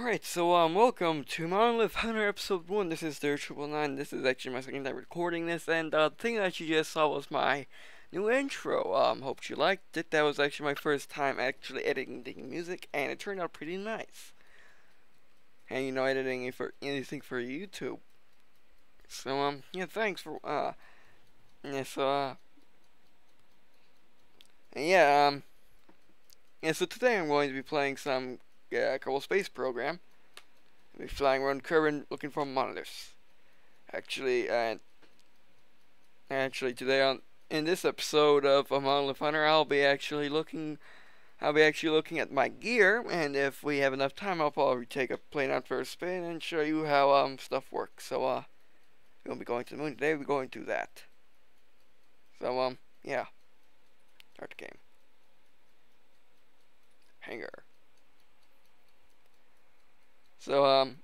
Alright, so um, welcome to Monolith Hunter Episode 1. This is Der Triple Nine. This is actually my second time recording this, and uh, the thing that you just saw was my new intro. Um, hope you liked it. That was actually my first time actually editing music, and it turned out pretty nice. And you know, editing for anything for YouTube. So um, yeah, thanks for uh, yeah, so uh, yeah um, yeah. So today I'm going to be playing some uh, Kerbal Space Program. I'll be flying around Kerbin looking for monoliths. Actually, uh, actually today on in this episode of a Monolith Hunter, I'll be actually looking. I'll be actually looking at my gear, and if we have enough time, I'll probably take a plane out for a spin and show you how um stuff works. So uh, we'll be going to the Mun today. We're going to that. So um, yeah. Start the game. Hangar. So, um,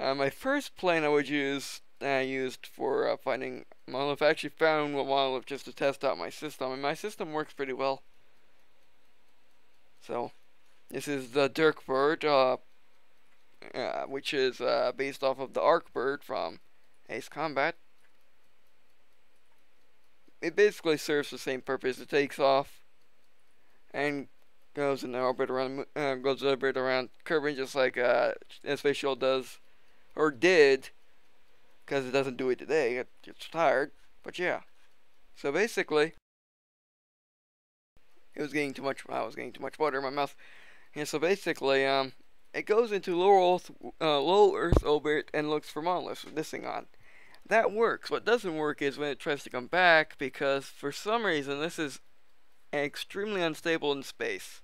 uh, my first plane I would use, I uh, used for uh, finding monolith. I actually found one monolith just to test out my system, and my system works pretty well. So, this is the Dirk Bird, uh, uh, which is uh, based off of the Arkbird from Ace Combat. It basically serves the same purpose. It takes off and goes in orbit around uh, goes orbit around Kerbin just like uh, Space Shuttle does or did because it doesn't do it today. It gets tired, but yeah. So basically, it was getting too much. I was getting too much water in my mouth. And so basically, um, it goes into low Earth, uh, low Earth orbit and looks for monoliths with this thing on. That works. What doesn't work is when it tries to come back because for some reason this is extremely unstable in space.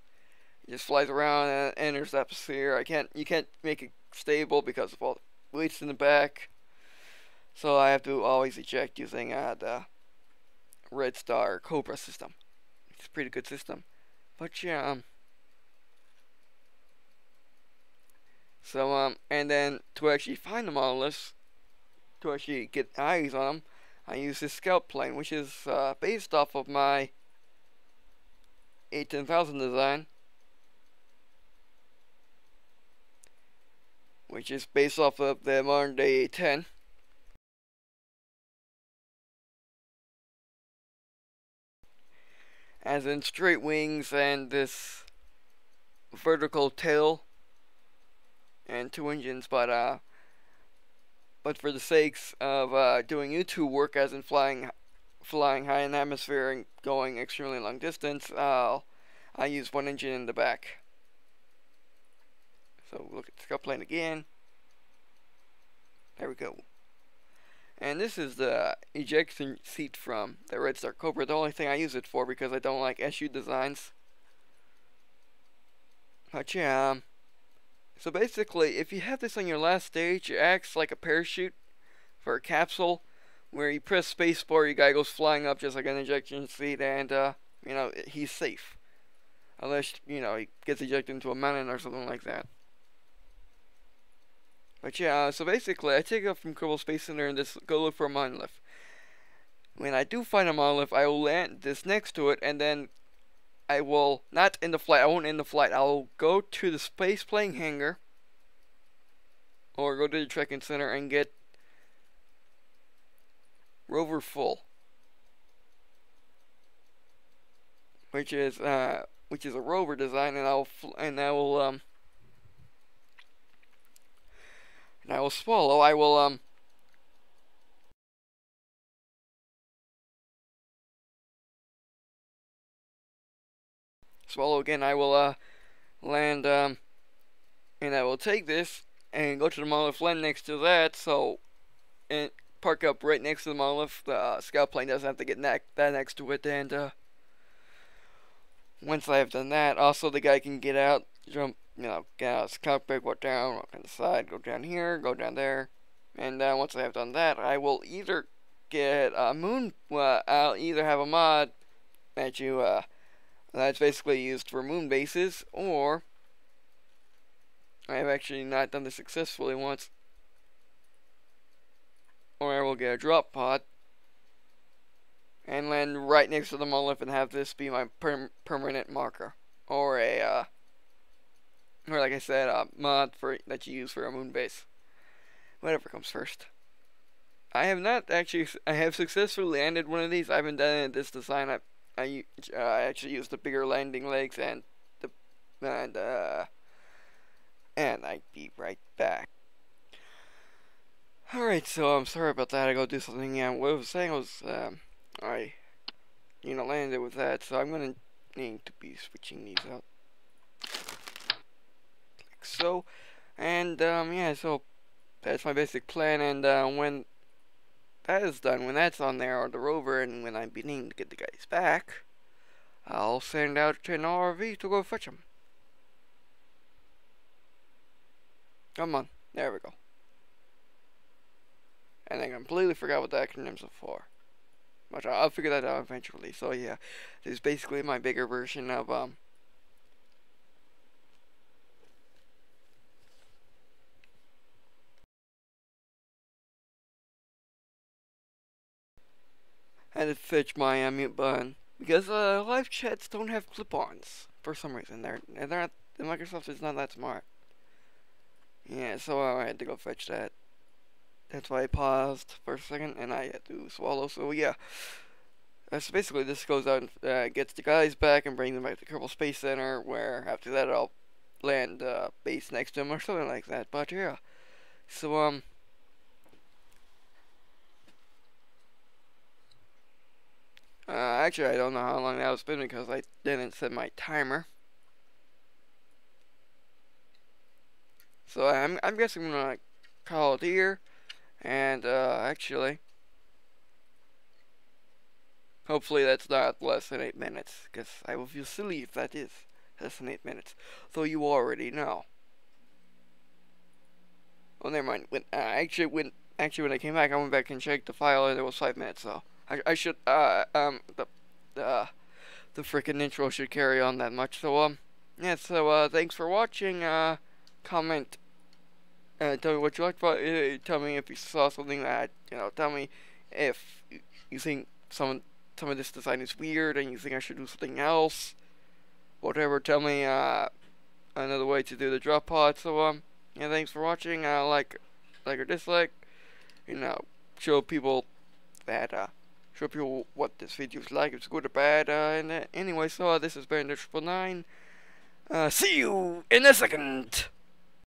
Just flies around and enters the atmosphere. I can't, you can't make it stable because of all the weights in the back. So I have to always eject using uh, the Redstar co-op system. It's a pretty good system. But yeah, um, so um, and then to actually find the monoliths, to actually get eyes on them, I use this scout plane, which is uh, based off of my A10000 design. Which is based off of the modern day A10. As in straight wings and this vertical tail and two engines, but uh, but for the sakes of uh, doing YouTube work, as in flying, flying high in the atmosphere and going extremely long distance, uh, I use one engine in the back. So look at the plane again. There we go. And this is the ejection seat from the Redstar co-op. The only thing I use it for because I don't like SU designs. But yeah, um, so basically, if you have this on your last stage, it acts like a parachute for a capsule, where you press spacebar, your guy goes flying up just like an ejection seat, and uh, you know he's safe, unless you know he gets ejected into a mountain or something like that. But yeah, so basically, I take off from Kerbal Space Center and just go look for a monolith. When I do find a monolith, I will land this next to it, and then I will, not end the flight, I won't end the flight, I will go to the space plane hangar, or go to the tracking center and get rover full. Which is, uh, which is a rover design, and I'll, and I will, um, I will swallow. I will, um... Swallow again. I will, uh, land, um... And I will take this and go to the monolith land next to that, so... And park up right next to the monolith. The uh, scout plane doesn't have to get ne that next to it, and, uh... Once I have done that, also the guy can get out, jump you know, get out of the cockpit, go down, walk on the side, go down here, go down there. And then once I have done that, I will either get a moon, well, I'll either have a mod that you, uh, that's basically used for moon bases, or I have actually not done this successfully once, or I will get a drop pod and land right next to the monolith and have this be my per permanent marker, or a, uh, like I said, a mod for that you use for a moon base. Whatever comes first. I have not actually. I have successfully landed one of these. I haven't done it this design. I I, uh, I actually used the bigger landing legs and the and uh and I'd be right back. Alright, so I'm sorry about that. I gotta do something. Yeah, what I was saying was um, I you know landed with that, so I'm gonna need to be switching these out so. And um, yeah, so that's my basic plan. And uh, when that is done, when that's on there, on the rover, and when I'm beginning to get the guys back, I'll send out an RV to go fetch them. Come on, there we go. And I completely forgot what the acronyms are for. But I'll figure that out eventually. So yeah, this is basically my bigger version of um, had to fetch my mute button because uh, live chats don't have clip-ons for some reason. They're they're not. Microsoft is not that smart. Yeah, so I had to go fetch that. That's why I paused for a second and I had to swallow. So yeah, uh, so basically this goes out and uh, gets the guys back and brings them back to Kerbal Space Center. Where after that I'll land uh, base next to them or something like that. But yeah, so um. Uh, actually, I don't know how long that was been because I didn't set my timer. So I'm I'm guessing I'm gonna call it here, and uh, actually, hopefully that's not less than eight minutes, because I will feel silly if that is less than eight minutes. Though you already know. Oh, never mind. When uh, actually when actually when I came back, I went back and checked the file, and it was five minutes. So. I, I should, uh, um, the, uh, the freaking intro should carry on that much. So, um, yeah, so, uh, thanks for watching, uh, comment, uh, tell me what you liked about it, uh, tell me if you saw something that, you know, tell me if you think some, some of this design is weird and you think I should do something else, whatever, tell me, uh, another way to do the drop pod, so, um, yeah, thanks for watching, uh, like, like or dislike, you know, show people that, uh, show people what this video is like, if it's good or bad. Uh, and uh, anyway, so uh, this is Baron Triple Nine. Uh, see you in a second.